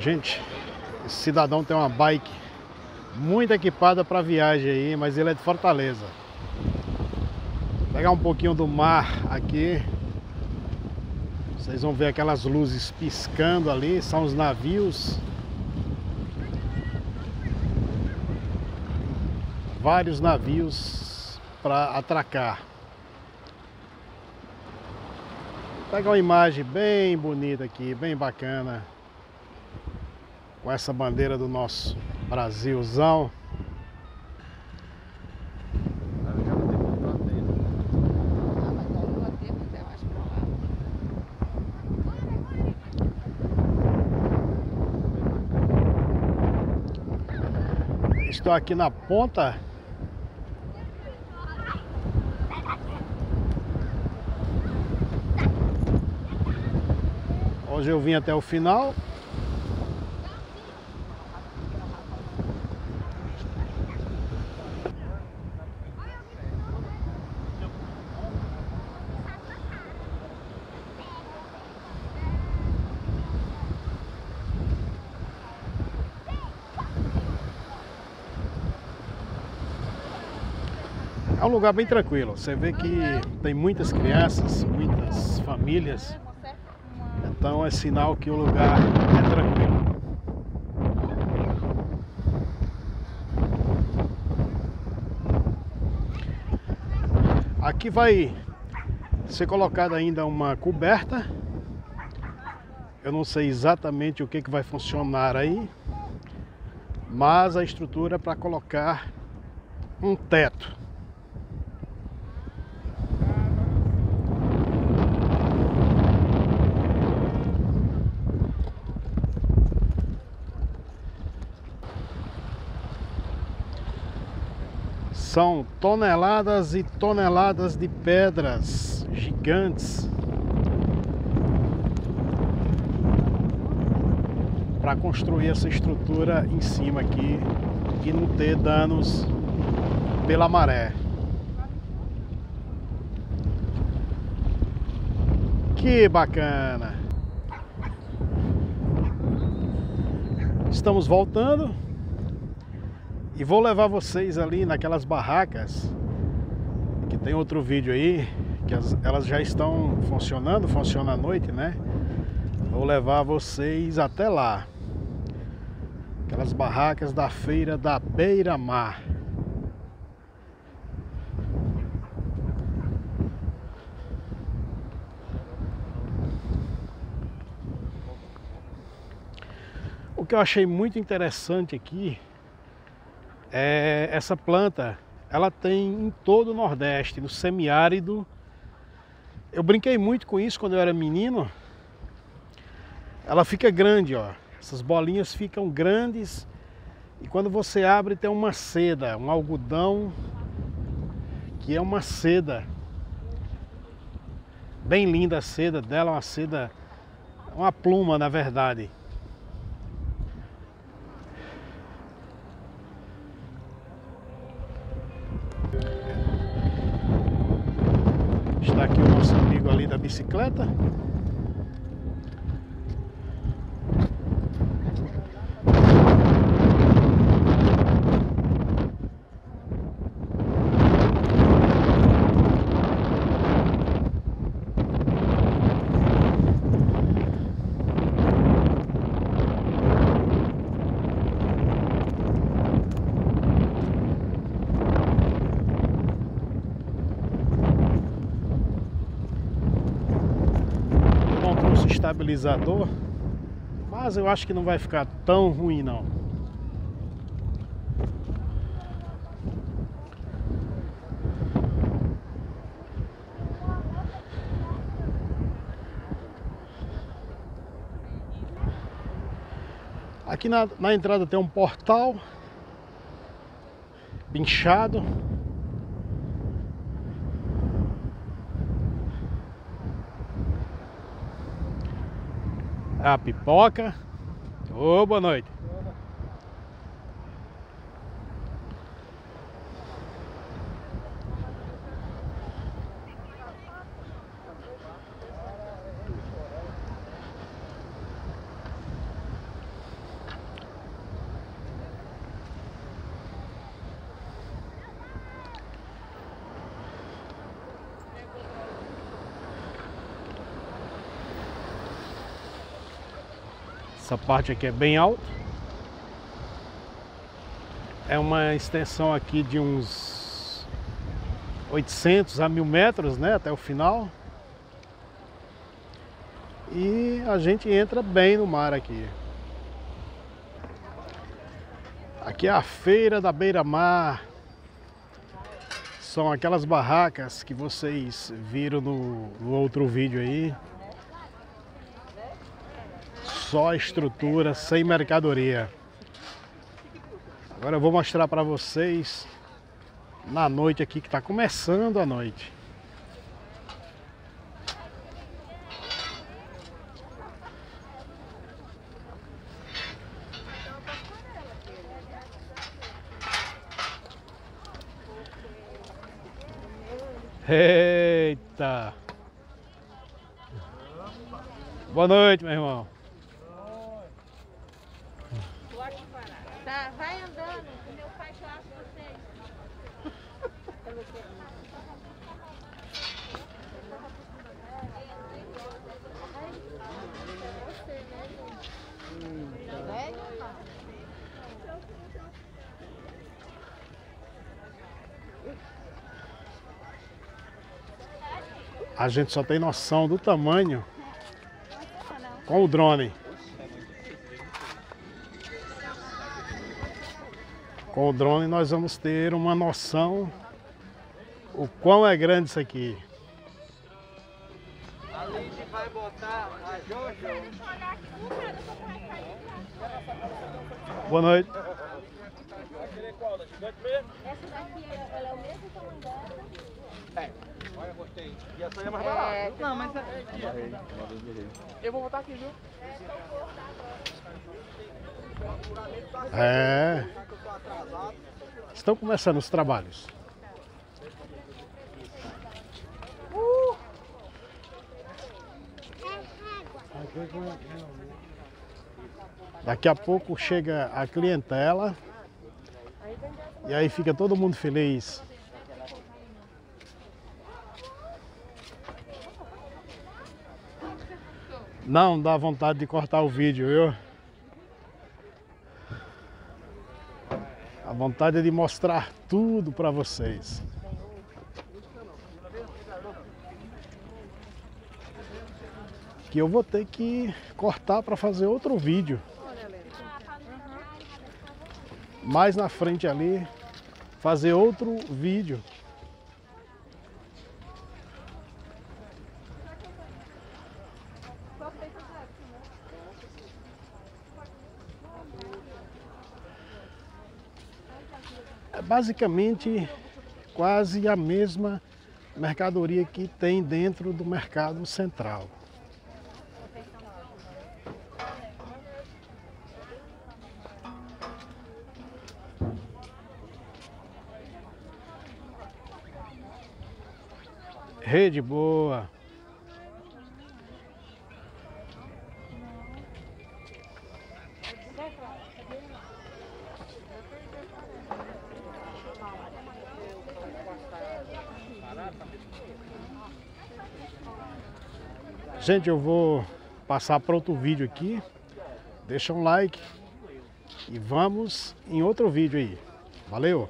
Gente, esse cidadão tem uma bike muito equipada para viagem aí, mas ele é de Fortaleza. Vou pegar um pouquinho do mar aqui. Vocês vão ver aquelas luzes piscando ali, são os navios. Vários navios para atracar. Pega uma imagem bem bonita aqui, bem bacana. Com essa bandeira do nosso Brasilzão. Estou aqui na ponta Hoje eu vim até o final É um lugar bem tranquilo. Você vê que tem muitas crianças, muitas famílias. Então é sinal que o lugar é tranquilo. Aqui vai ser colocada ainda uma coberta. Eu não sei exatamente o que, que vai funcionar aí, mas a estrutura é para colocar um teto. São toneladas e toneladas de pedras gigantes para construir essa estrutura em cima aqui e não ter danos pela maré. Que bacana! Estamos voltando. E vou levar vocês ali naquelas barracas, que tem outro vídeo aí, que as, elas já estão funcionando, funciona à noite, né? Vou levar vocês até lá. Aquelas barracas da feira da Beira-Mar. O que eu achei muito interessante aqui é, essa planta, ela tem em todo o Nordeste, no semiárido. Eu brinquei muito com isso quando eu era menino. Ela fica grande, ó. Essas bolinhas ficam grandes e quando você abre tem uma seda, um algodão que é uma seda. Bem linda a seda dela, uma seda, uma pluma na verdade. Está aqui o nosso amigo ali da bicicleta. Estabilizador, mas eu acho que não vai ficar tão ruim não. Aqui na, na entrada tem um portal pinchado a pipoca. Ô, oh, boa noite. Essa parte aqui é bem alta. É uma extensão aqui de uns 800 a 1000 metros, né, até o final. E a gente entra bem no mar aqui. Aqui é a feira da beira-mar. São aquelas barracas que vocês viram no, no outro vídeo aí. Só estrutura, sem mercadoria. Agora eu vou mostrar para vocês na noite aqui, que está começando a noite. Eita! Boa noite, meu irmão. Tá, vai andando, que meu pai chama vocês. A gente só tem noção do tamanho com o drone. Com o drone nós vamos ter uma noção o quão é grande isso aqui. A gente vai botar a Jojo. Boa noite. Essa daqui, ela, é o mesmo tamanho dela. Olha, gostei. E essa aí é mais barata. Não, mas é- eu vou botar aqui, viu? É. Estão começando os trabalhos. Daqui a pouco chega a clientela e aí fica todo mundo feliz. Não dá vontade de cortar o vídeo, viu? Vontade é de mostrar tudo para vocês. Que eu vou ter que cortar para fazer outro vídeo. Mais na frente ali, fazer outro vídeo. É basicamente quase a mesma mercadoria que tem dentro do mercado central. Rede boa. Gente, eu vou passar para outro vídeo aqui. Deixa um like e vamos em outro vídeo aí. Valeu!